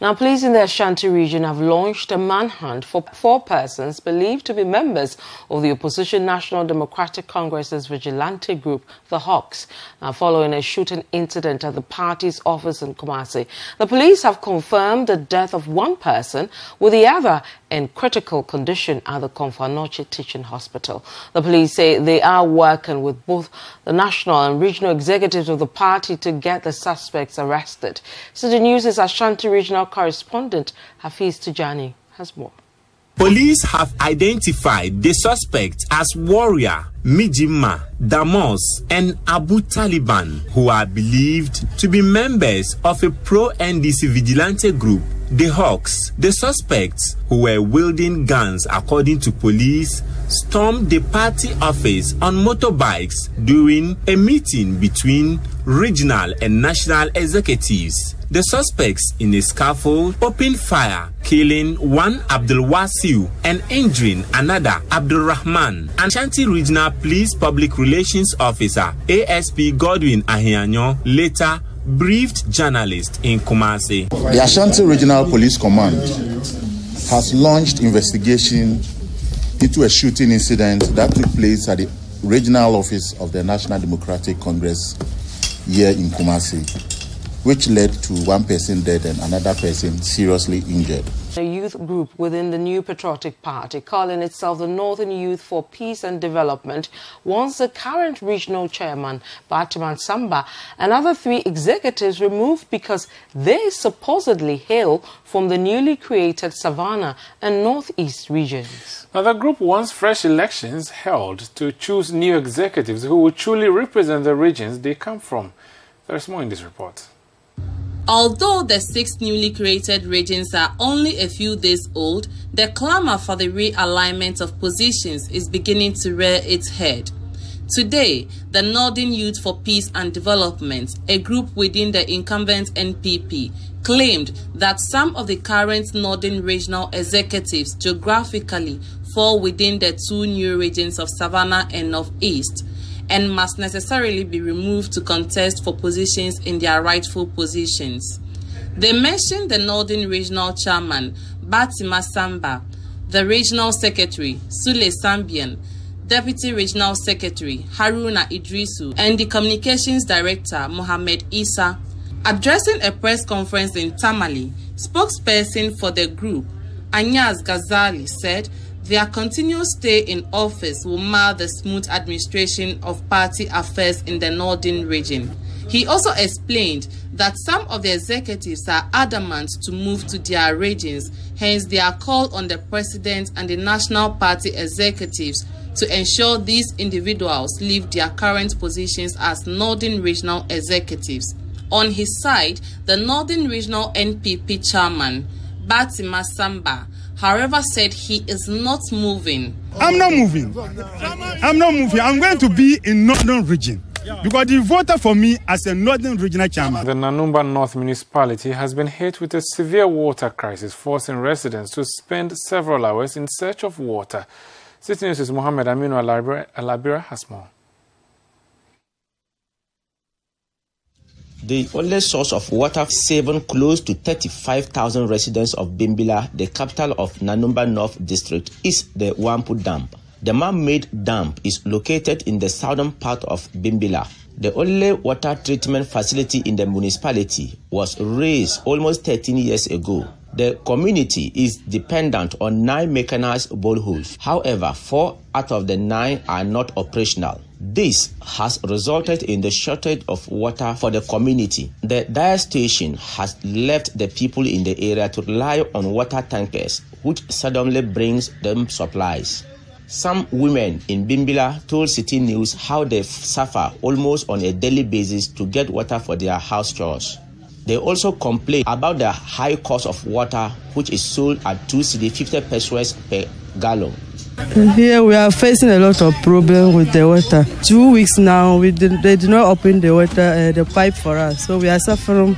Now, police in the Ashanti region have launched a manhunt for four persons believed to be members of the opposition National Democratic Congress's vigilante group, the Hawks, now following a shooting incident at the party's office in Kumasi. The police have confirmed the death of one person, with the other in critical condition at the Komfo Teaching Hospital. The police say they are working with both the national and regional executives of the party to get the suspects arrested. So the news is Ashanti regional correspondent Hafiz Tijani has more. Police have identified the suspects as Warrior, Mijima, Damos, and Abu Taliban, who are believed to be members of a pro NDC vigilante group, the Hawks. The suspects, who were wielding guns according to police, stormed the party office on motorbikes during a meeting between regional and national executives. The suspects in a scaffold opened fire, killing one Abdul Wasiu and injuring another Abdul Rahman. Ashanti Regional Police Public Relations Officer ASP Godwin Ahianyo later briefed journalists in Kumasi. The Ashanti Regional Police Command has launched investigation into a shooting incident that took place at the regional office of the National Democratic Congress here in Kumasi which led to one person dead and another person seriously injured. A youth group within the New Patriotic Party, calling itself the Northern Youth for Peace and Development, wants the current regional chairman, Batiman Samba, and other three executives removed because they supposedly hail from the newly created Savannah and Northeast regions. Now, the group wants fresh elections held to choose new executives who will truly represent the regions they come from. There's more in this report. Although the six newly created regions are only a few days old, the clamor for the realignment of positions is beginning to rear its head. Today, the Northern Youth for Peace and Development, a group within the incumbent NPP, claimed that some of the current Northern regional executives geographically fall within the two new regions of Savannah and Northeast and must necessarily be removed to contest for positions in their rightful positions. They mentioned the Northern Regional Chairman, Batima Samba, the Regional Secretary, Sule Sambian, Deputy Regional Secretary, Haruna Idrisu, and the Communications Director, Mohamed Isa. Addressing a press conference in Tamale, spokesperson for the group, Anyaz Ghazali, said their continuous stay in office will mar the smooth administration of party affairs in the northern region. He also explained that some of the executives are adamant to move to their regions, hence they are called on the president and the national party executives to ensure these individuals leave their current positions as northern regional executives. On his side, the northern regional NPP chairman, Batima Samba, however, said he is not moving. I'm not moving. I'm not moving. I'm going to be in northern region. Because he voted for me as a northern regional chairman. The Nanumba North municipality has been hit with a severe water crisis, forcing residents to spend several hours in search of water. Citi News' Mohammed Aminu Alabira has more. The only source of water saving close to 35,000 residents of Bimbilla, the capital of Nanumba North District, is the Wampu Dam. The man-made dam is located in the southern part of Bimbilla. The only water treatment facility in the municipality was raised almost 13 years ago. The community is dependent on nine mechanized boreholes. However, four out of the nine are not operational. This has resulted in the shortage of water for the community. The Dyer station has left the people in the area to rely on water tankers, which suddenly brings them supplies. Some women in Bimbilla told Citi News how they suffer almost on a daily basis to get water for their house chores. They also complain about the high cost of water, which is sold at 2 cedi 50 pesos per gallon. Here we are facing a lot of problem with the water. Two weeks now, we did, they did not open the water, uh, the pipe for us, so we are suffering.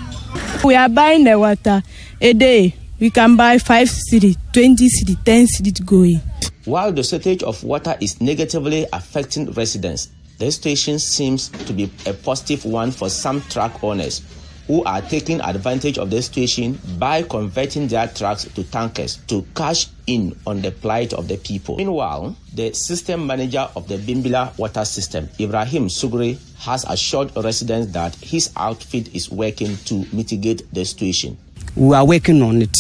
We are buying the water a day. We can buy 5 cedi, 20 cedi, 10 cedi going. While the shortage of water is negatively affecting residents, the station seems to be a positive one for some truck owners who are taking advantage of the situation by converting their trucks to tankers to cash in on the plight of the people. Meanwhile, the system manager of the Bimbilla water system, Ibrahim Sugri, has assured residents that his outfit is working to mitigate the situation. We are working on it.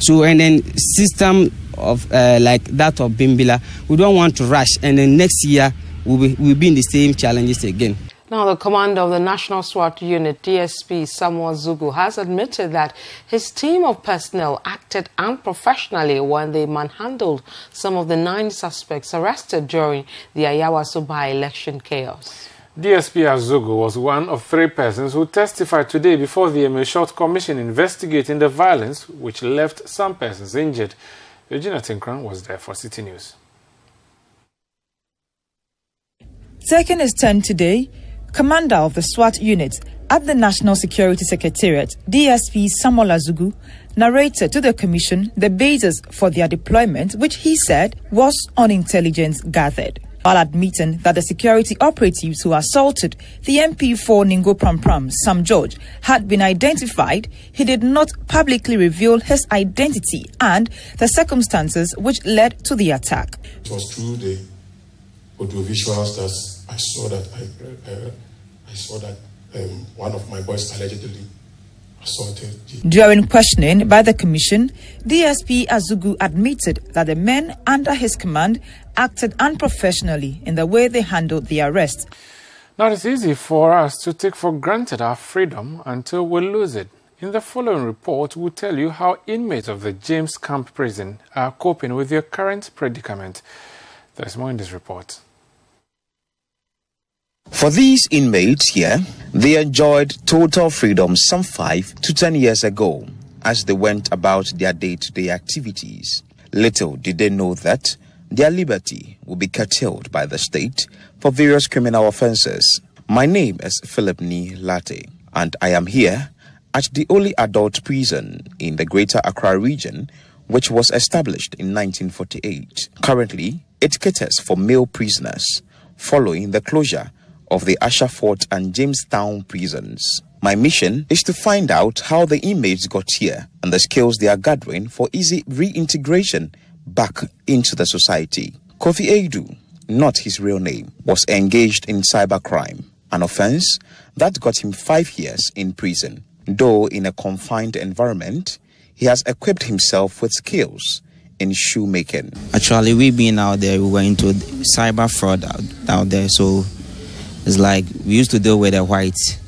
So, and then system of uh, like that of Bimbilla, we don't want to rush, and then next year we'll be, we'll be in the same challenges again. Now, the commander of the National SWAT Unit, DSP Samuel Azugu, has admitted that his team of personnel acted unprofessionally when they manhandled some of the nine suspects arrested during the Ayawaso by-election chaos. DSP Azugu was one of three persons who testified today before the Emile Short Commission investigating the violence which left some persons injured. Regina Tinkran was there for Citi News. Taking his turn today, Commander of the SWAT unit at the National Security Secretariat, DSP Samuel Azugu, narrated to the Commission the basis for their deployment, which he said was on intelligence gathered. While admitting that the security operatives who assaulted the MP4 Ningo Pram Sam George, had been identified, he did not publicly reveal his identity and the circumstances which led to the attack. It was through the audiovisuals that I saw that I, uh, I saw that um, one of my boys allegedly assaulted. During questioning by the commission, DSP Azugu admitted that the men under his command acted unprofessionally in the way they handled the arrest. Now it's easy for us to take for granted our freedom until we lose it. In the following report, we'll tell you how inmates of the James Camp prison are coping with their current predicament. There's more in this report. For these inmates here, they enjoyed total freedom some five to ten years ago as they went about their day to day activities. Little did they know that their liberty will be curtailed by the state for various criminal offenses. My name is Philip Ni Latte, and I am here at the only adult prison in the Greater Accra region, which was established in 1948. Currently, it caters for male prisoners following the closure of the Ussher Fort and Jamestown prisons. My mission is to find out how the inmates got here and the skills they are gathering for easy reintegration back into the society. Kofi Aidu, not his real name, was engaged in cybercrime, an offense that got him five years in prison. Though in a confined environment, he has equipped himself with skills in shoemaking. Actually, we being out there, we were into cyber fraud out, out there, so it's like we used to deal with the whites